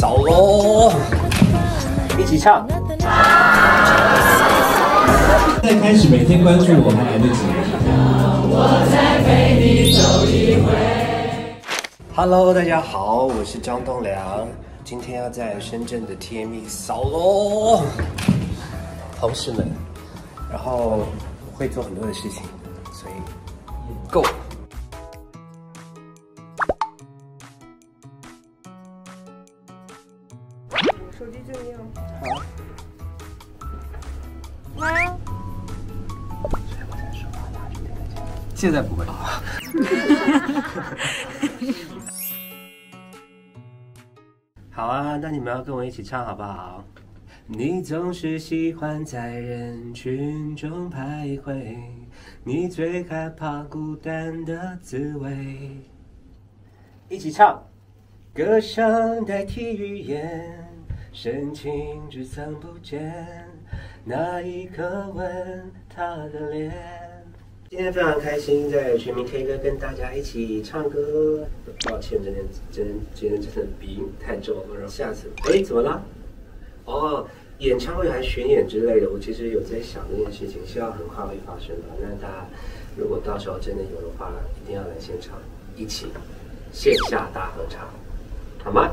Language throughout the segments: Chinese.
扫喽，一起唱。现在开始每天关注我还来得及。Hello，大家好，我是张栋梁，今天要在深圳的 TME 扫喽，同事们，然后会做很多的事情，所以 Go。手机静音。好。来，现在不会。好啊，那你们要跟我一起唱好不好？你总是喜欢在人群中徘徊，你最害怕孤单的滋味。一起唱，歌声代替语言，深情只曾不见，那一刻吻她的脸。今天非常开心，在全民 K 歌跟大家一起唱歌。抱歉，今天真今天真的鼻音太重了，然后下次哎怎么了？哦，演唱会还巡演之类的，我其实有在想这件事情，希望很快会发生吧。那大家如果到时候真的有的话，一定要来现场一起线下大合唱，好吗？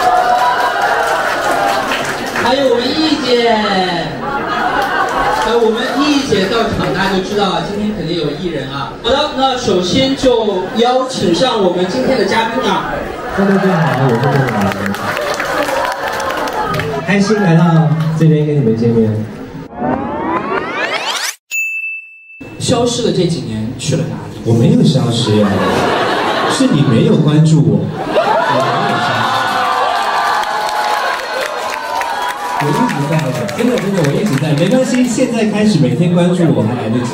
还有我们易姐，还有我们易姐到场，大家就知道啊，今天肯定有艺人啊。好的，那首先就邀请上我们今天的嘉宾啊，大家好，我是邓老师，开心来到这边跟你们见面。消失的这几年去了哪里？我没有消失呀，是你没有关注。我没关系，现在开始每天关注我还来得及。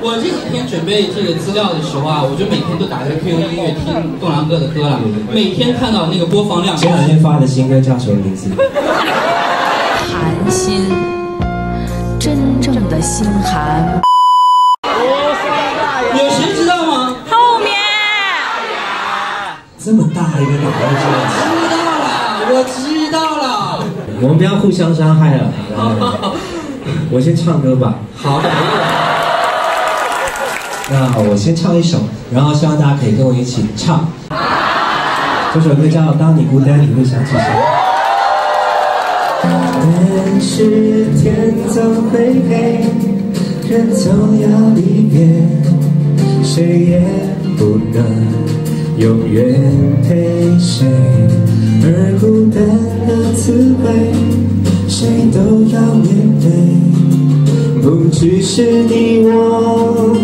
我这几天准备这个资料的时候啊，我就每天都打开 QQ 音乐听栋梁哥的歌了，每天看到那个播放量，前两天发的新歌叫什么名字？寒心，真正的心寒。有谁知道吗？后面这么大一个脑袋这样子，知道了，我知道了。我们不要互相伤害了。我先唱歌吧。好的，那我先唱一首，然后希望大家可以跟我一起唱。这首歌叫《当你孤单你会想起谁》。但是天总会黑，人总要离别，谁也不能永远陪谁，而孤都要面对。不只是你我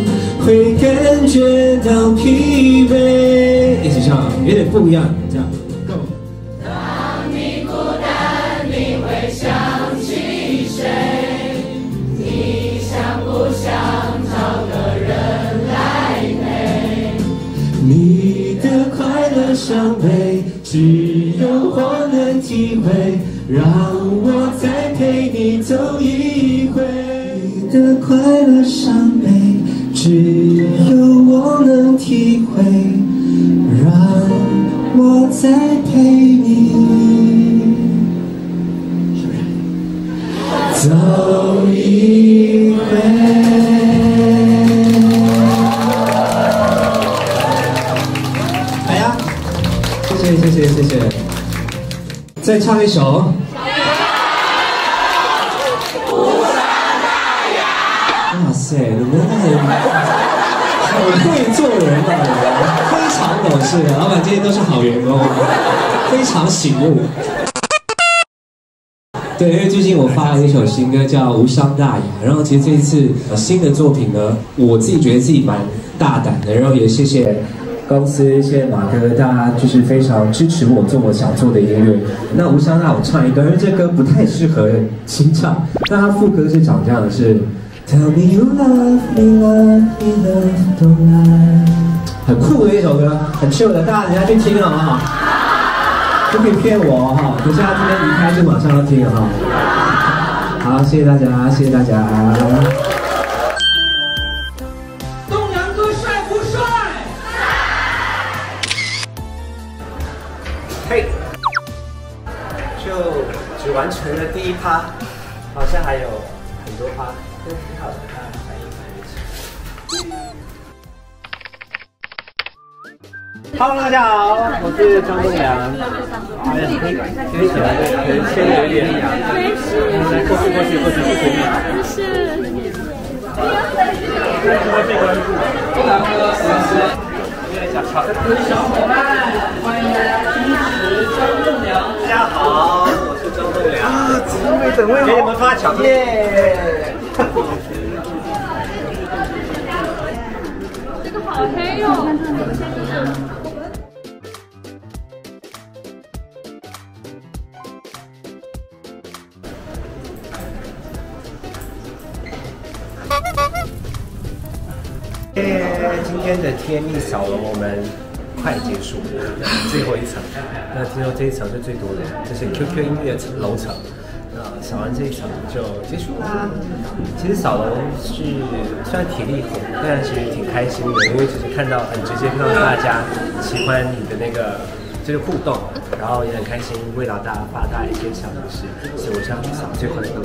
会感觉到疲惫。一起唱，有点不一样，这样。Go。你的快乐伤悲，只有我能体会。让我再你走一回。你的快乐伤悲，只有我能体会。让我再陪你走一回。来呀，谢谢谢谢谢谢。再唱一首。哇塞，你们很很会做人啊，你们非常懂事。老板这些都是好员工，非常醒目。对，因为最近我发了一首新歌叫《无伤大雅》，然后其实这一次呃新的作品呢，我自己觉得自己蛮大胆的，然后也谢谢公司，谢谢马哥，大家就是非常支持我做我想做的音乐。那无伤大雅，我唱一段，因为这歌不太适合清唱，但它副歌是长这样的，是 Tell me you love me, love me, love don't lie，很酷的一首歌，很 chill 的，大家等下去听好不好？不可以骗我哈，等下今天离开就马上要听哈。好，谢谢大家，谢谢大家。东阳哥帅不帅？嘿，就只完成了第一趴，好像还有很多趴，Hello，大家好，我是张栋梁。哎，可以可以起来，可能先有一点凉。来，过去过去过去过去。多谢关注。东阳哥粉丝，好的，小伙伴，欢迎大家支持张栋梁。大家好，我是张栋梁。啊，怎么等位？给你们发巧克力。呃，今天的天蜜扫龙我们快结束了，最后一层。那听说这一层是最多的，这是 QQ 音乐楼层。那扫完这一层就结束啦。其实扫龙是虽然体力活，但其实挺开心的，因为只是看到很直接看到大家喜欢你的那个就是互动，然后也很开心为了大家发大一些小零食，所以我想扫最后一个。